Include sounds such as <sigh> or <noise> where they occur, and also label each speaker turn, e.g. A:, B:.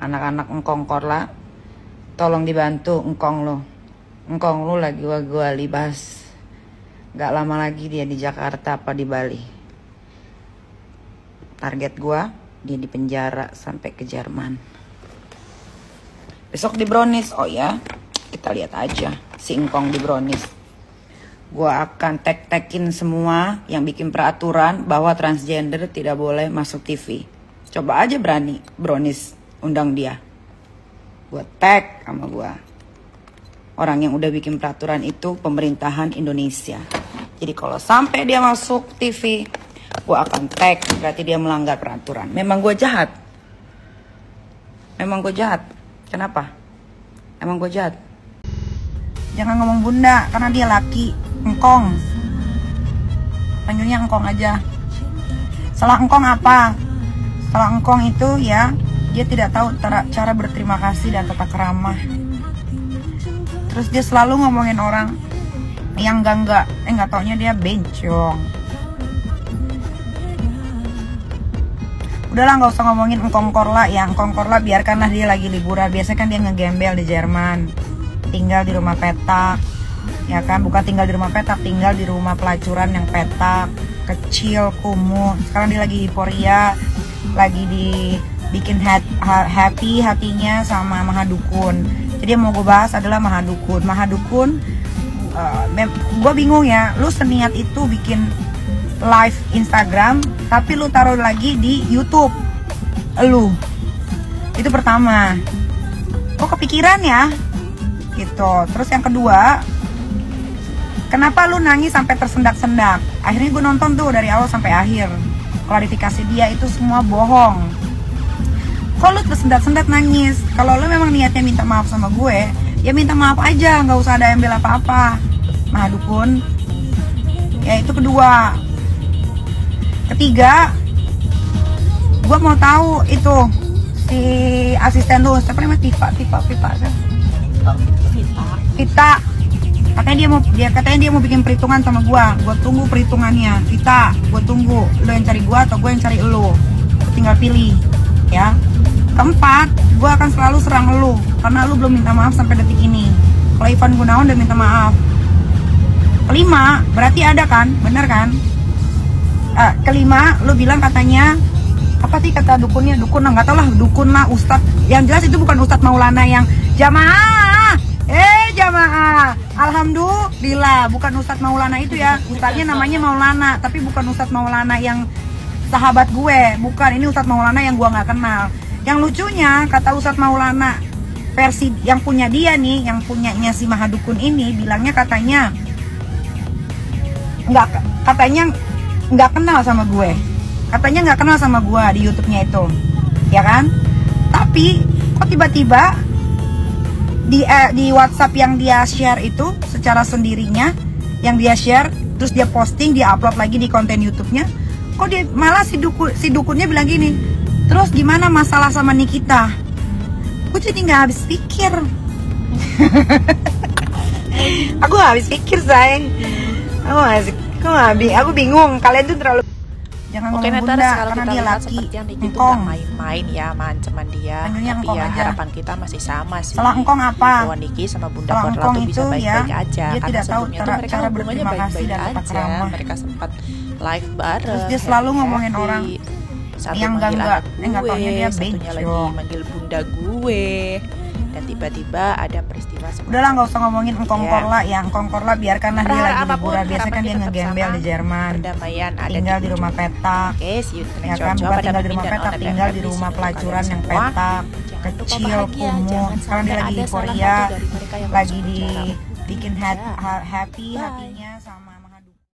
A: anak-anak engkong korla tolong dibantu engkong lo. Engkong lo lagi gua gua libas. Gak lama lagi dia di Jakarta apa di Bali. Target gua dia di penjara sampai ke Jerman. Besok di Brownies. Oh ya kita lihat aja si engkong di Brownies. Gua akan tag-tagin semua yang bikin peraturan bahwa transgender tidak boleh masuk TV coba aja berani Brownies undang dia. Gue tag sama gue orang yang udah bikin peraturan itu pemerintahan Indonesia. Jadi kalau sampai dia masuk TV gue akan tag berarti dia melanggar peraturan. Memang gue jahat. Memang gue jahat. Kenapa? Emang gue jahat? Jangan ngomong bunda karena dia laki. Engkong. Panggilnya engkong aja. Salah engkong apa? Salah engkong itu ya dia tidak tahu cara, cara berterima kasih dan tata keramah terus dia selalu ngomongin orang yang enggak enggak eh nggak taunya dia bencong. Udahlah nggak usah ngomongin engkong korla ya engkong korla biarkanlah dia lagi liburan. Biasanya kan dia ngegembel di Jerman. Tinggal di rumah petak. Ya kan bukan tinggal di rumah petak tinggal di rumah pelacuran yang petak. Kecil kumuh. Sekarang dia lagi di Korea lagi di bikin happy hatinya sama Mahadukun. Jadi yang mau gue bahas adalah Mahadukun. Mahadukun, uh, gue bingung ya, lu seniat itu bikin live Instagram, tapi lu taruh lagi di YouTube, lu. Itu pertama. Kok kepikiran ya? Gitu. Terus yang kedua, kenapa lu nangis sampai tersendak-sendak? Akhirnya gue nonton tuh dari awal sampai akhir. Klarifikasi dia itu semua bohong kok lu tersendat-sendat nangis. Kalau lu memang niatnya minta maaf sama gue ya minta maaf aja nggak usah ada yang bela apa-apa. Nah dukun. Ya itu kedua. Ketiga gue mau tahu itu si asisten lu siapa namanya? Tifa Tifa Tifa kan? Katanya dia mau dia katanya dia mau bikin perhitungan sama gue gue tunggu perhitungannya. Vita gue tunggu. Lo yang cari gue atau gue yang cari lo tinggal pilih ya keempat gue akan selalu serang lu karena lu belum minta maaf sampai detik ini. Kalau Ivan Gunawan udah minta maaf. Kelima berarti ada kan? Bener kan? Uh, kelima lu bilang katanya apa sih kata dukunnya? Dukun nggak tau lah dukun lah ustad yang jelas itu bukan ustad Maulana yang jamaah. Eh jamaah. Alhamdulillah bukan ustad Maulana itu ya. Ustadnya namanya Maulana tapi bukan ustad Maulana yang sahabat gue. Bukan ini ustad Maulana yang gue nggak kenal yang lucunya kata Ustadz Maulana versi yang punya dia nih, yang punyanya si Mahadukun ini bilangnya katanya nggak katanya nggak kenal sama gue, katanya nggak kenal sama gue di YouTube-nya itu, ya kan? Tapi kok tiba-tiba di eh, di WhatsApp yang dia share itu secara sendirinya, yang dia share terus dia posting, dia upload lagi di konten YouTube-nya, kok dia malah si dukun si dukunnya bilang gini, Terus gimana masalah sama Nikita? Aku jadi nggak habis pikir. <laughs> aku gak habis pikir sayang. Aku gak aku habis, aku bingung. Kalian tuh terlalu
B: jangan Oke, ngomong bunda karena kita dia laki seperti yang itu nggak main-main ya manceman dia Panggilnya tapi ya aja. harapan kita masih sama sih
A: salah engkong apa
B: bahwa Niki sama bunda Korla tuh bisa baik-baik
A: ya,
B: aja
A: dia
B: karena
A: tidak tahu
B: tuh mereka hubungannya baik-baik aja mereka sempat live bareng
A: terus dia selalu ngomongin orang
B: satu yang manggil enggak, anak gue, dia satunya lagi manggil bunda gue. Dan tiba-tiba ada peristiwa
A: seperti udahlah nggak usah ngomongin engkong ya. korla ya engkong korla biarkanlah dia lagi liburan. Biasanya kan dia ngegembel di Jerman.
B: perdamaian ada
A: tinggal di, rumah petak.
B: You
A: ya kan bukan tinggal di rumah petak tinggal di rumah pelacuran yang petak. Kecil kumuh sekarang dia lagi di Korea. lagi di bikin happy hatinya